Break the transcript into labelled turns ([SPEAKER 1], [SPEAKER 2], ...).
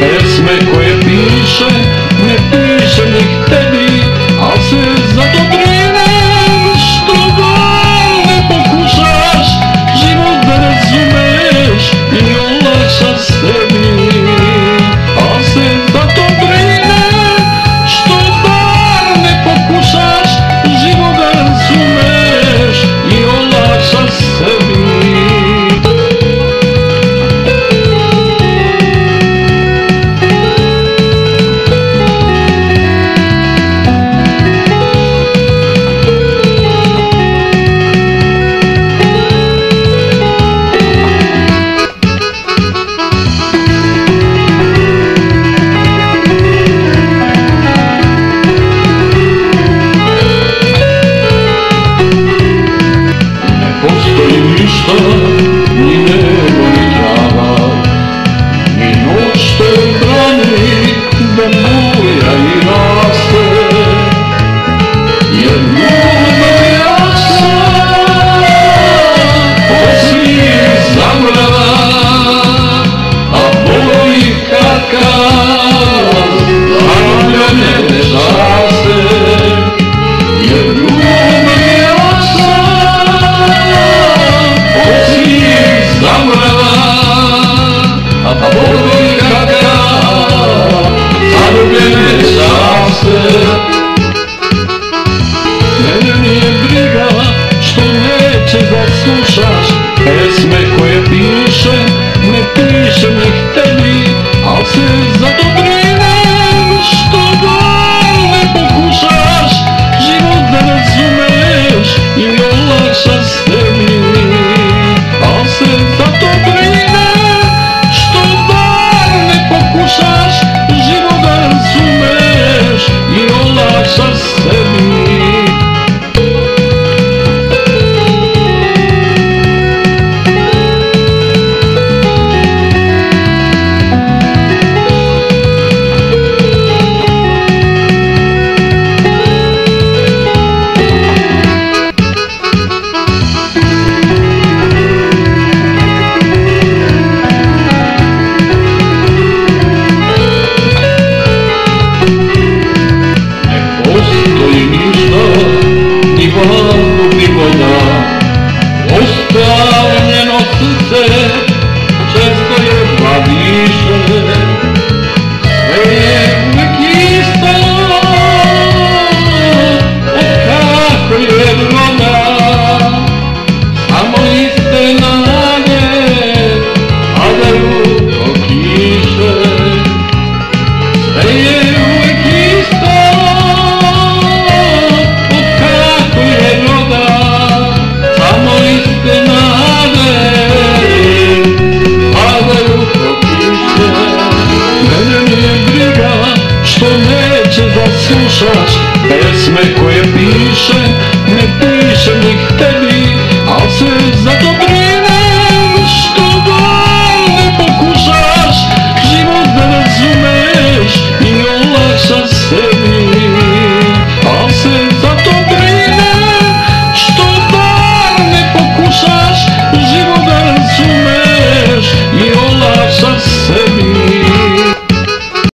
[SPEAKER 1] Pesme koje piše, ne pišem ih tebi, ali se zato hoćeš da slušaš pesme koje piše, ne pišem ih tebi, al sve